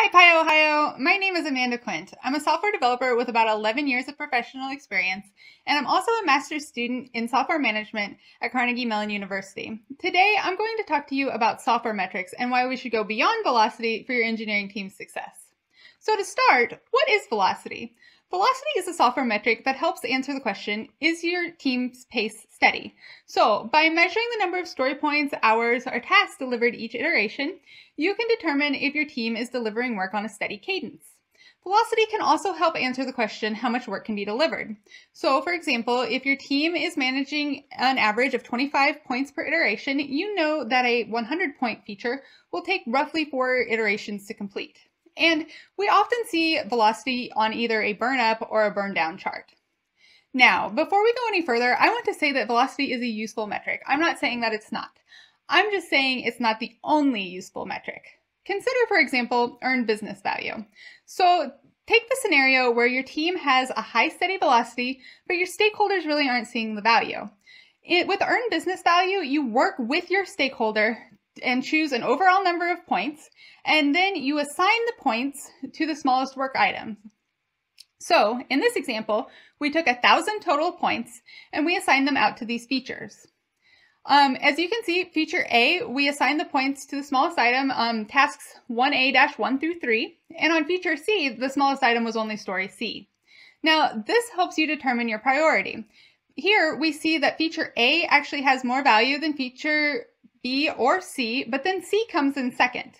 Hi, PyOhio. My name is Amanda Quint. I'm a software developer with about 11 years of professional experience, and I'm also a master's student in software management at Carnegie Mellon University. Today, I'm going to talk to you about software metrics and why we should go beyond velocity for your engineering team's success. So to start, what is velocity? Velocity is a software metric that helps answer the question, is your team's pace steady? So by measuring the number of story points, hours, or tasks delivered each iteration, you can determine if your team is delivering work on a steady cadence. Velocity can also help answer the question how much work can be delivered. So for example, if your team is managing an average of 25 points per iteration, you know that a 100 point feature will take roughly four iterations to complete. And we often see velocity on either a burn up or a burn down chart. Now, before we go any further, I want to say that velocity is a useful metric. I'm not saying that it's not. I'm just saying it's not the only useful metric. Consider, for example, earned business value. So take the scenario where your team has a high steady velocity, but your stakeholders really aren't seeing the value. It, with earned business value, you work with your stakeholder and choose an overall number of points, and then you assign the points to the smallest work item. So in this example, we took a thousand total points and we assigned them out to these features. Um, as you can see, feature A, we assigned the points to the smallest item, um, tasks 1A-1 through 3, and on feature C, the smallest item was only story C. Now, this helps you determine your priority. Here, we see that feature A actually has more value than feature B, or C, but then C comes in second.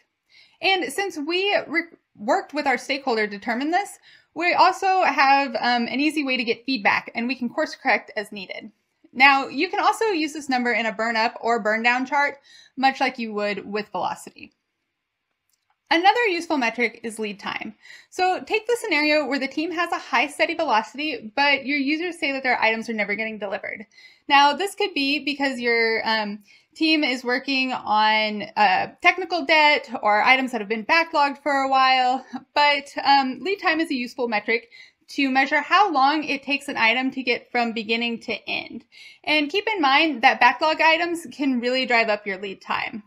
And since we worked with our stakeholder to determine this, we also have um, an easy way to get feedback and we can course correct as needed. Now, you can also use this number in a burn up or burn down chart, much like you would with velocity. Another useful metric is lead time. So take the scenario where the team has a high steady velocity, but your users say that their items are never getting delivered. Now, this could be because your um, team is working on uh, technical debt or items that have been backlogged for a while, but um, lead time is a useful metric to measure how long it takes an item to get from beginning to end. And keep in mind that backlog items can really drive up your lead time.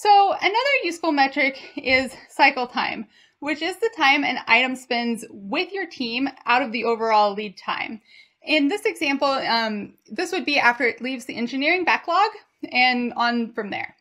So another useful metric is cycle time, which is the time an item spends with your team out of the overall lead time. In this example, um, this would be after it leaves the engineering backlog and on from there.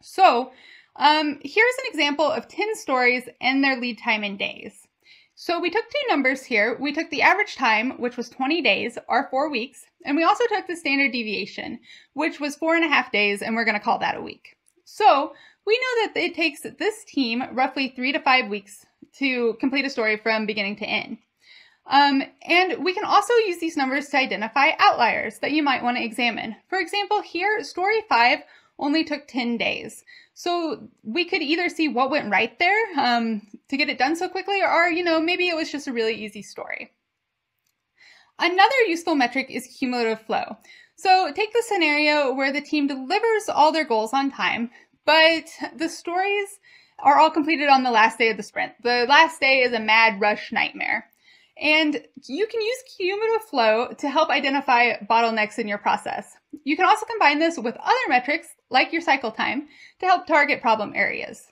So um, here's an example of 10 stories and their lead time in days. So we took two numbers here. We took the average time, which was 20 days, or four weeks, and we also took the standard deviation, which was four and a half days, and we're going to call that a week. So we know that it takes this team roughly three to five weeks to complete a story from beginning to end. Um, and we can also use these numbers to identify outliers that you might want to examine. For example, here, story five only took 10 days. So we could either see what went right there um, to get it done so quickly, or, you know, maybe it was just a really easy story. Another useful metric is cumulative flow. So take the scenario where the team delivers all their goals on time, but the stories are all completed on the last day of the sprint. The last day is a mad rush nightmare. And you can use cumulative flow to help identify bottlenecks in your process. You can also combine this with other metrics, like your cycle time, to help target problem areas.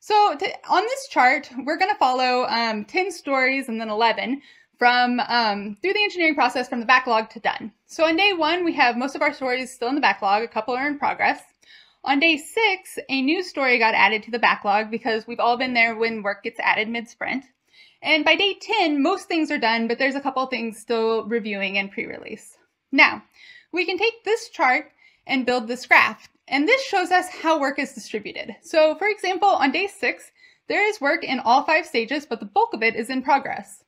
So to, on this chart, we're going to follow um, 10 stories and then 11 from um, through the engineering process from the backlog to done. So on day one, we have most of our stories still in the backlog, a couple are in progress. On day six, a new story got added to the backlog because we've all been there when work gets added mid-sprint. And by day 10, most things are done, but there's a couple things still reviewing and pre-release. Now, we can take this chart and build this graph. And this shows us how work is distributed. So for example, on day six, there is work in all five stages, but the bulk of it is in progress.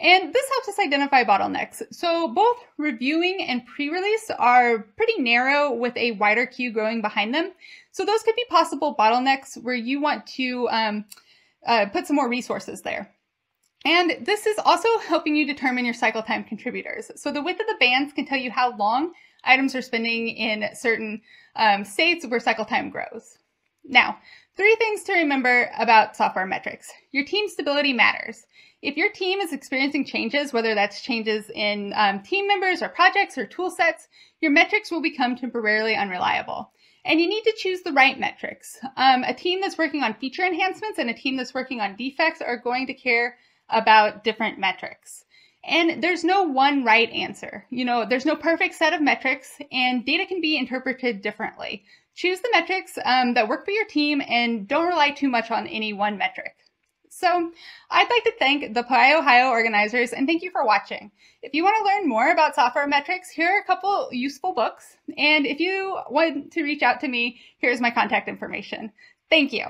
And this helps us identify bottlenecks. So both reviewing and pre-release are pretty narrow with a wider queue growing behind them. So those could be possible bottlenecks where you want to um, uh, put some more resources there. And this is also helping you determine your cycle time contributors. So the width of the bands can tell you how long items are spending in certain um, states where cycle time grows. Now, three things to remember about software metrics. Your team stability matters. If your team is experiencing changes, whether that's changes in um, team members or projects or tool sets, your metrics will become temporarily unreliable. And you need to choose the right metrics. Um, a team that's working on feature enhancements and a team that's working on defects are going to care about different metrics. And there's no one right answer. You know, there's no perfect set of metrics, and data can be interpreted differently. Choose the metrics um, that work for your team and don't rely too much on any one metric. So, I'd like to thank the PyOhio organizers and thank you for watching. If you want to learn more about software metrics, here are a couple useful books. And if you want to reach out to me, here's my contact information. Thank you.